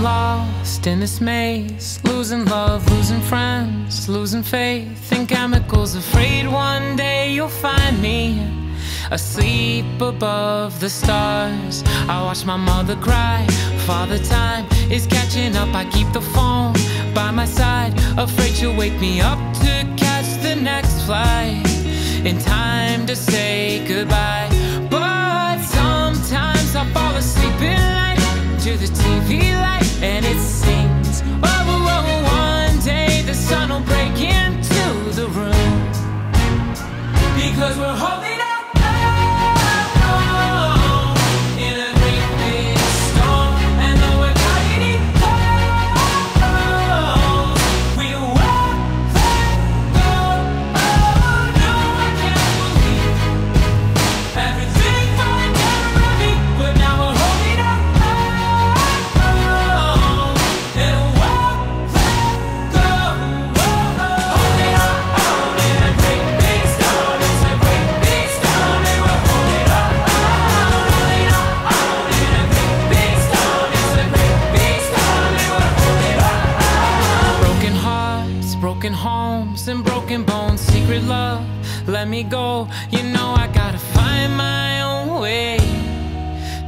lost in this maze, losing love, losing friends, losing faith in chemicals. Afraid one day you'll find me asleep above the stars. I watch my mother cry, father time is catching up. I keep the phone by my side, afraid she'll wake me up to catch the next flight in time to say goodbye. Broken homes and broken bones, secret love, let me go. You know I gotta find my own way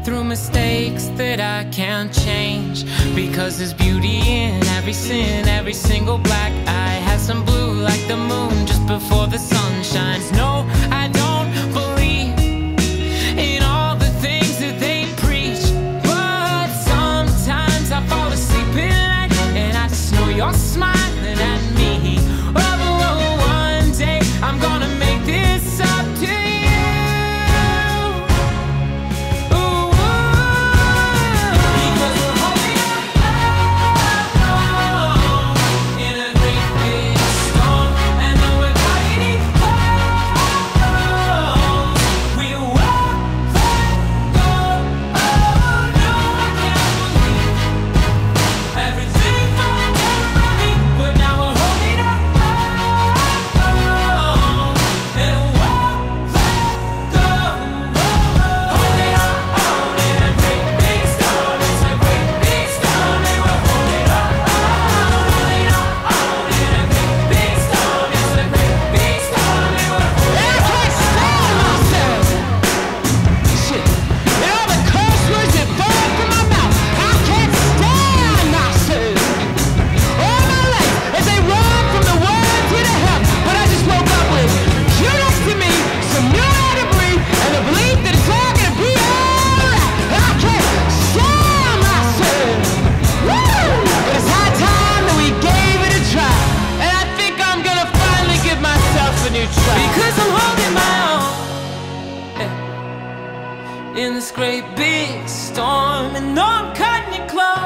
through mistakes that I can't change. Because there's beauty in every sin, every single black eye has some blue like the moon just before the sun. this great big storm and I'm cutting it close.